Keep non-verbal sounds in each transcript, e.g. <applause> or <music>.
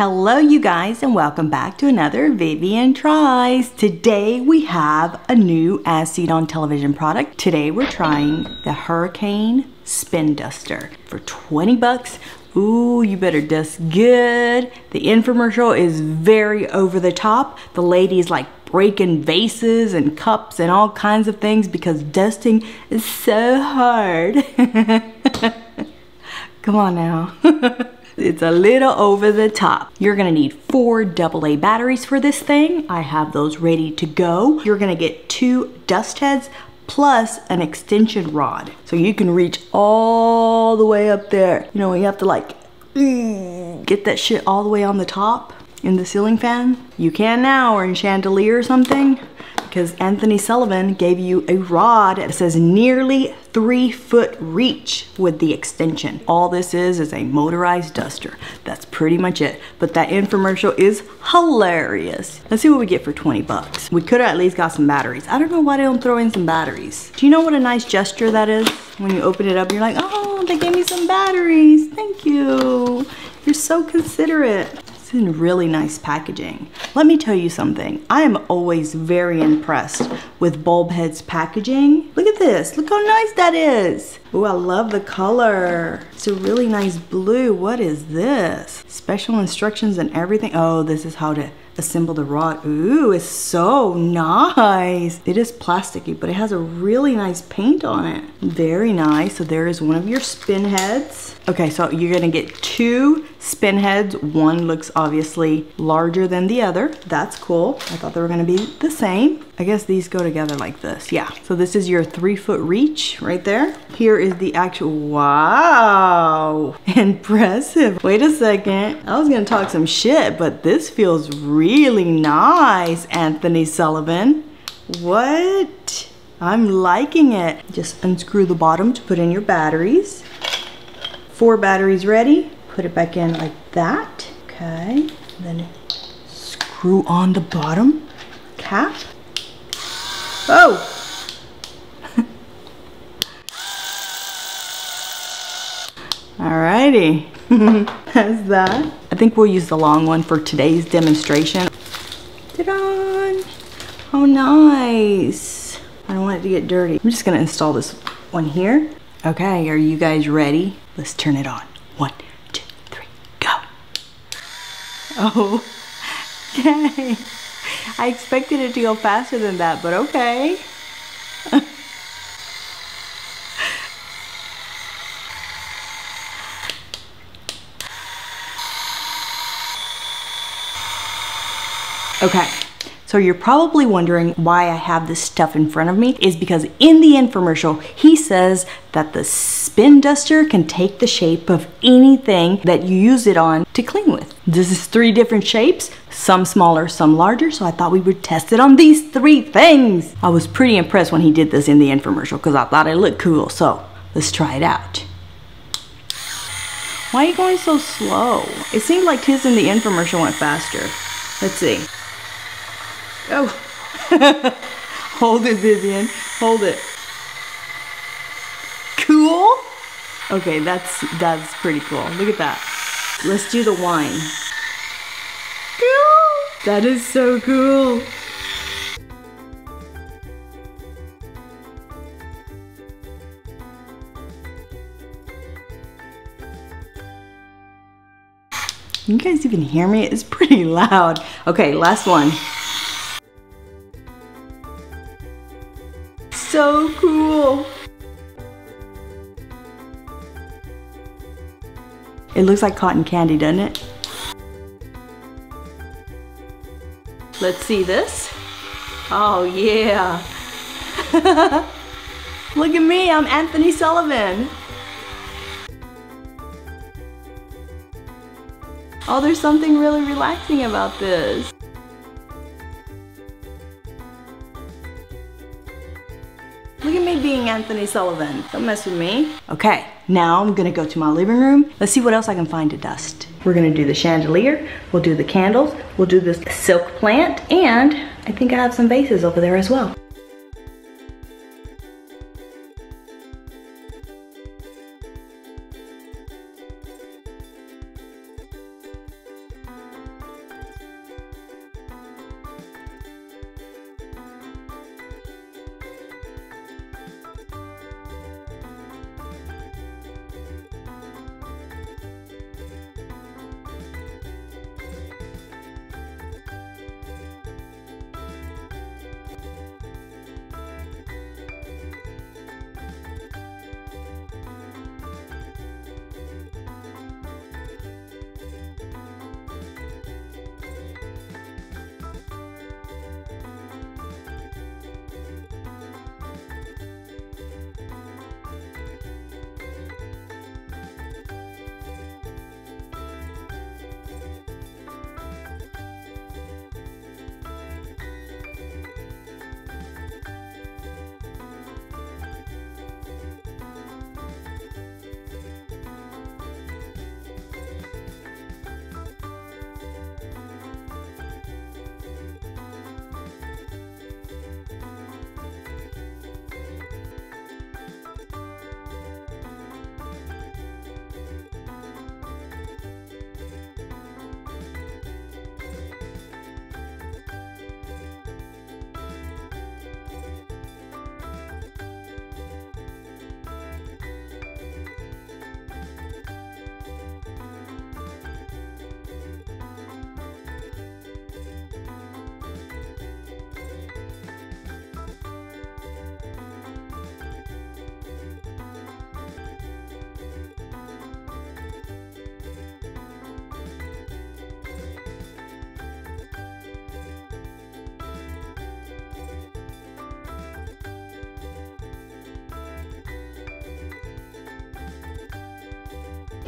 Hello you guys and welcome back to another Vivian Tries. Today we have a new as seen on television product. Today we're trying the Hurricane Spin Duster for 20 bucks. Ooh, you better dust good. The infomercial is very over the top. The lady's like breaking vases and cups and all kinds of things because dusting is so hard. <laughs> Come on now. <laughs> It's a little over the top. You're gonna need four AA batteries for this thing. I have those ready to go. You're gonna get two dust heads plus an extension rod. So you can reach all the way up there. You know, you have to like, mm, get that shit all the way on the top in the ceiling fan. You can now or in chandelier or something because Anthony Sullivan gave you a rod that says nearly three foot reach with the extension. All this is is a motorized duster. That's pretty much it. But that infomercial is hilarious. Let's see what we get for 20 bucks. We could have at least got some batteries. I don't know why they don't throw in some batteries. Do you know what a nice gesture that is? When you open it up, you're like, oh, they gave me some batteries. Thank you. You're so considerate. It's in really nice packaging. Let me tell you something. I am always very impressed with BulbHead's packaging. Look at this. Look how nice that is. Oh, I love the color. It's a really nice blue. What is this? Special instructions and everything. Oh, this is how to assemble the rod. Ooh, it's so nice. It is plasticky, but it has a really nice paint on it. Very nice. So there is one of your spin heads. Okay, so you're gonna get two spin heads. One looks obviously larger than the other. That's cool. I thought they were gonna be the same. I guess these go together like this. Yeah, so this is your three foot reach right there. Here is the actual, wow, <laughs> impressive. Wait a second. I was gonna talk some shit, but this feels really nice, Anthony Sullivan. What? I'm liking it. Just unscrew the bottom to put in your batteries. Four batteries ready. Put it back in like that. Okay, then screw on the bottom cap. Oh! <laughs> Alrighty, that's <laughs> that. I think we'll use the long one for today's demonstration. Ta-da! Oh, nice. I don't want it to get dirty. I'm just gonna install this one here. Okay, are you guys ready? Let's turn it on. One, two, three, go. <laughs> Oh, okay. I expected it to go faster than that, but okay. <laughs> okay. So you're probably wondering why I have this stuff in front of me is because in the infomercial, he says that the spin duster can take the shape of anything that you use it on to clean with. This is three different shapes, some smaller, some larger, so I thought we would test it on these three things. I was pretty impressed when he did this in the infomercial because I thought it looked cool, so let's try it out. Why are you going so slow? It seemed like his in the infomercial went faster. Let's see. Oh. <laughs> Hold it, Vivian. Hold it. Cool? Okay, that's that's pretty cool. Look at that. Let's do the wine. That is so cool. You guys even hear me? It's pretty <laughs> loud. Okay, last one. so cool. It looks like cotton candy, doesn't it? Let's see this. Oh yeah. <laughs> Look at me, I'm Anthony Sullivan. Oh, there's something really relaxing about this. Look at me being Anthony Sullivan. Don't mess with me. Okay, now I'm gonna go to my living room. Let's see what else I can find to dust. We're gonna do the chandelier, we'll do the candles, we'll do this silk plant, and I think I have some vases over there as well.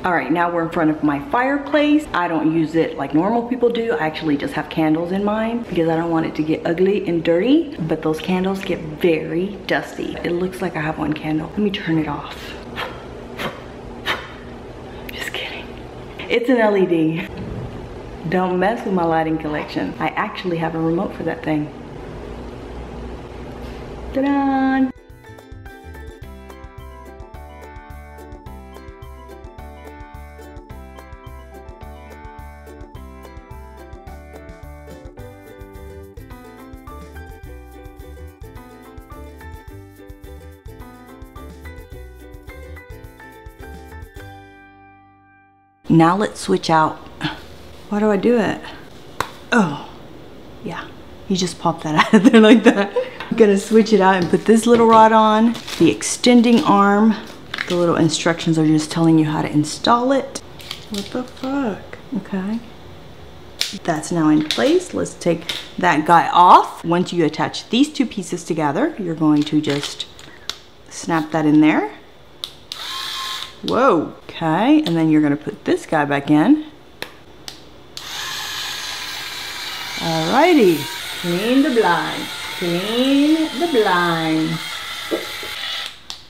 All right, now we're in front of my fireplace. I don't use it like normal people do. I actually just have candles in mine because I don't want it to get ugly and dirty, but those candles get very dusty. It looks like I have one candle. Let me turn it off. Just kidding. It's an LED. Don't mess with my lighting collection. I actually have a remote for that thing. Ta-da! Now let's switch out. Why do I do it? Oh, yeah. You just pop that <laughs> out of there like that. I'm gonna switch it out and put this little rod on. The extending arm. The little instructions are just telling you how to install it. What the fuck? Okay. That's now in place. Let's take that guy off. Once you attach these two pieces together, you're going to just snap that in there. Whoa. Okay, and then you're gonna put this guy back in. Alrighty, clean the blinds, clean the blinds.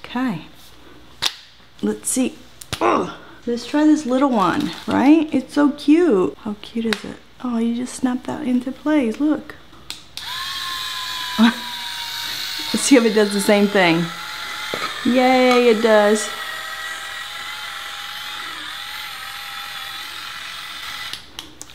Okay, let's see. Oh, let's try this little one, right? It's so cute. How cute is it? Oh, you just snap that into place, look. <laughs> let's see if it does the same thing. Yay, it does.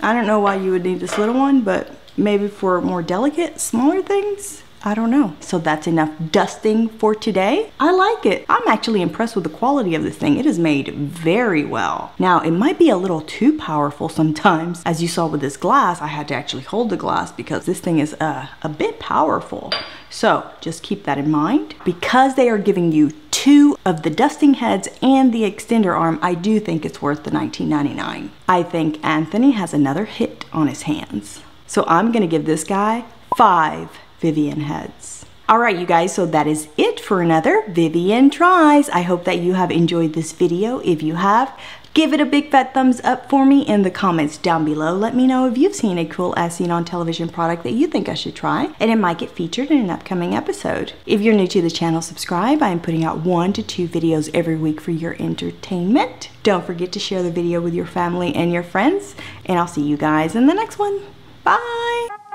I don't know why you would need this little one, but maybe for more delicate, smaller things. I don't know. So that's enough dusting for today. I like it. I'm actually impressed with the quality of this thing. It is made very well. Now, it might be a little too powerful sometimes. As you saw with this glass, I had to actually hold the glass because this thing is uh, a bit powerful. So just keep that in mind. Because they are giving you two of the dusting heads and the extender arm, I do think it's worth the $19.99. I think Anthony has another hit on his hands. So I'm gonna give this guy five Vivian heads. All right, you guys, so that is it for another Vivian Tries. I hope that you have enjoyed this video. If you have, give it a big fat thumbs up for me in the comments down below. Let me know if you've seen a cool as seen on television product that you think I should try, and it might get featured in an upcoming episode. If you're new to the channel, subscribe. I am putting out one to two videos every week for your entertainment. Don't forget to share the video with your family and your friends, and I'll see you guys in the next one. Bye!